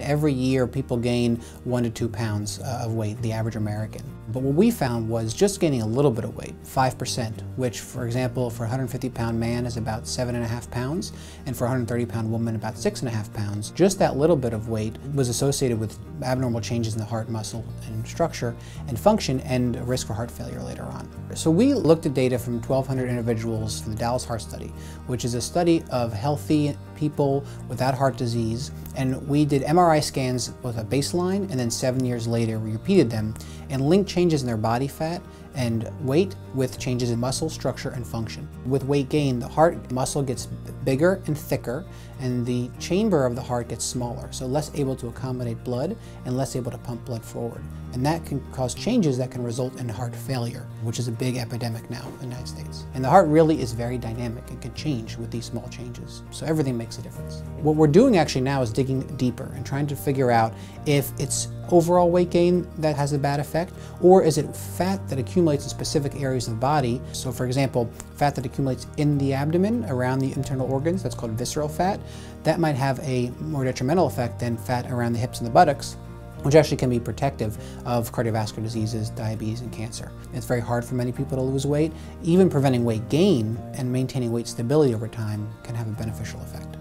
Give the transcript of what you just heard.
Every year people gain one to two pounds uh, of weight, the average American. But what we found was just gaining a little bit of weight, 5%, which for example for a 150 pound man is about seven and a half pounds, and for a 130 pound woman about six and a half pounds. Just that little bit of weight was associated with abnormal changes in the heart muscle and structure and function and risk for heart failure later on. So we looked at data from 1,200 individuals from the Dallas Heart Study, which is a study of healthy people without heart disease, and we did MRI scans with a baseline and then seven years later we repeated them and linked changes in their body fat and weight with changes in muscle structure and function. With weight gain, the heart muscle gets bigger and thicker and the chamber of the heart gets smaller, so less able to accommodate blood and less able to pump blood forward. And that can cause changes that can result in heart failure, which is a big epidemic now in the United States. And the heart really is very dynamic and can change with these small changes. So everything makes a difference. What we're doing actually now is digging deeper and trying to figure out if it's overall weight gain that has a bad effect, or is it fat that accumulates in specific areas of the body? So for example, fat that accumulates in the abdomen around the internal organs, that's called visceral fat, that might have a more detrimental effect than fat around the hips and the buttocks, which actually can be protective of cardiovascular diseases, diabetes, and cancer. It's very hard for many people to lose weight. Even preventing weight gain and maintaining weight stability over time can have a beneficial effect.